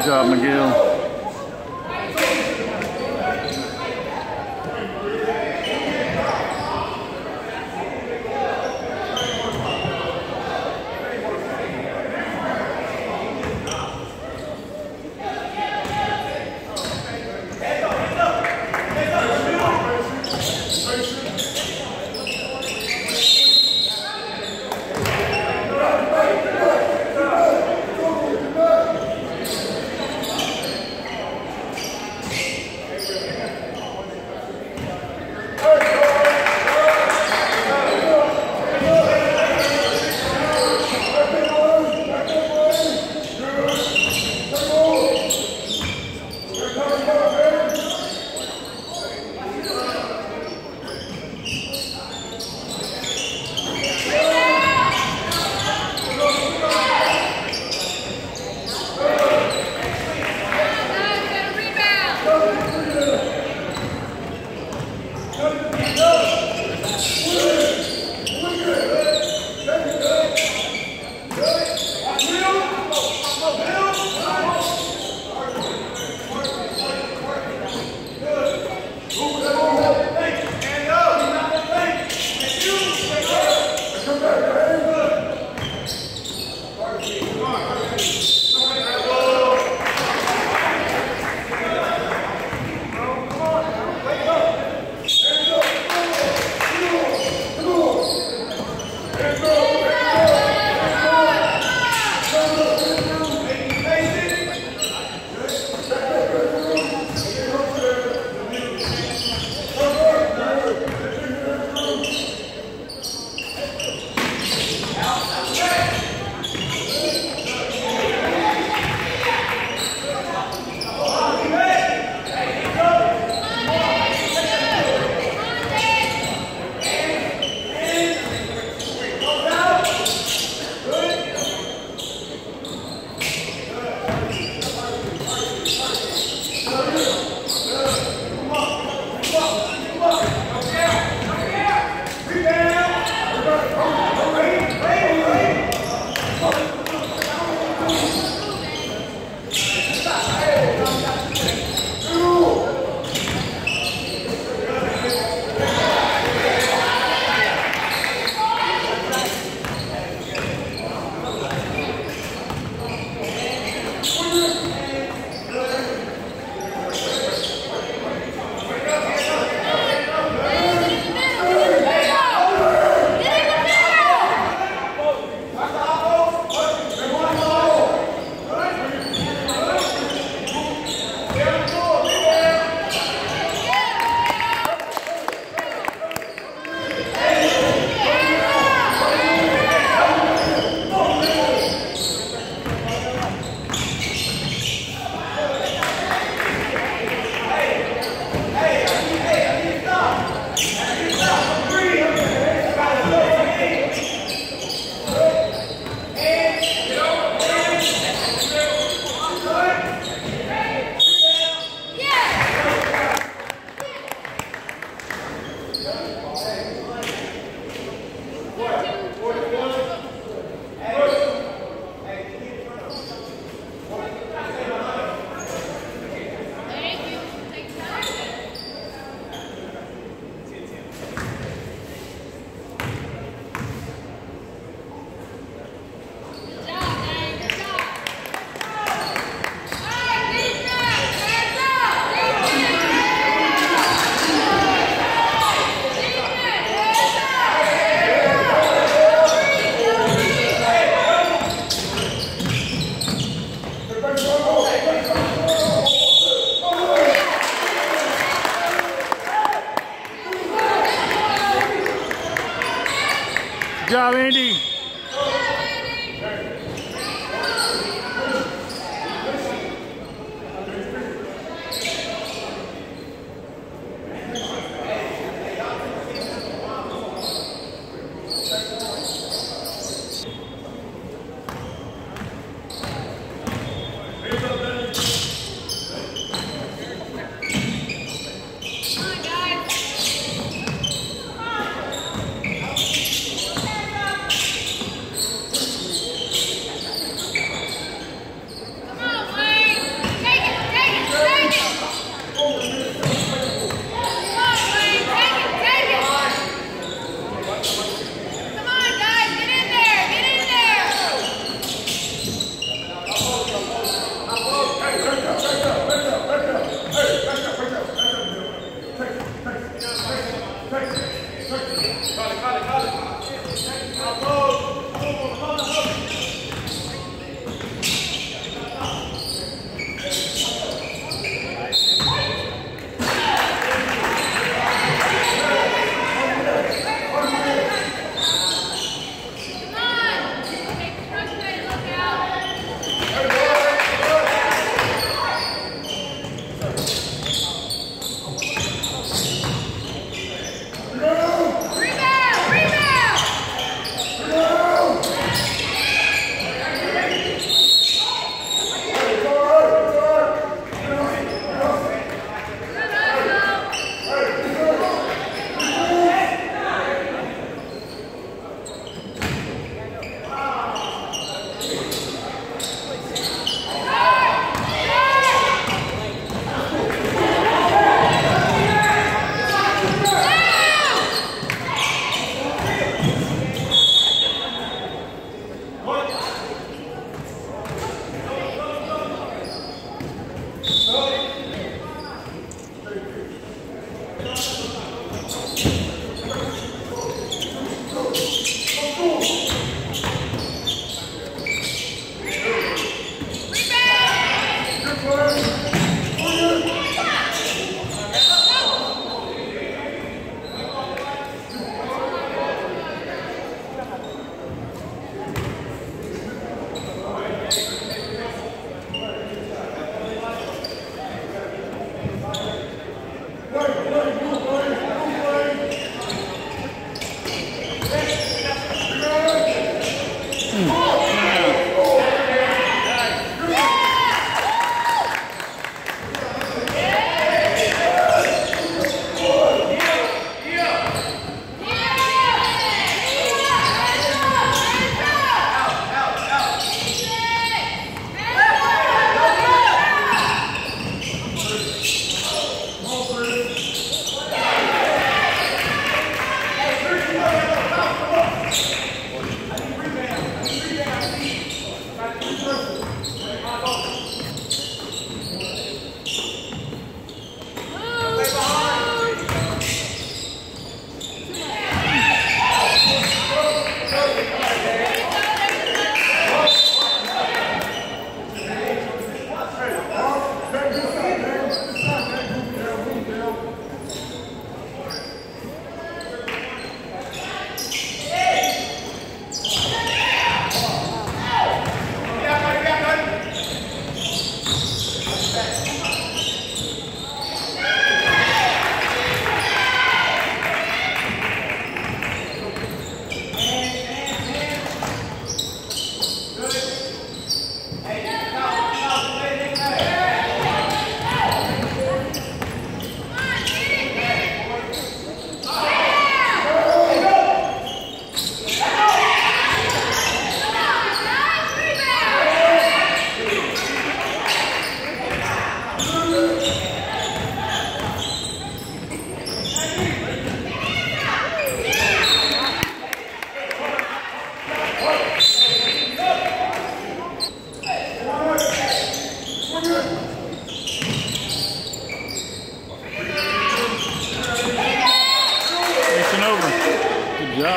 Good job, McGill. Good job, Andy. Vale, vale, vale.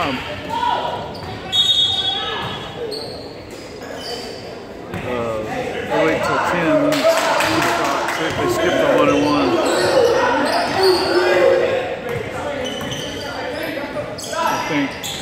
Good. Uh, wait till 10. then it's- They skipped the one and one. I think.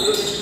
He needs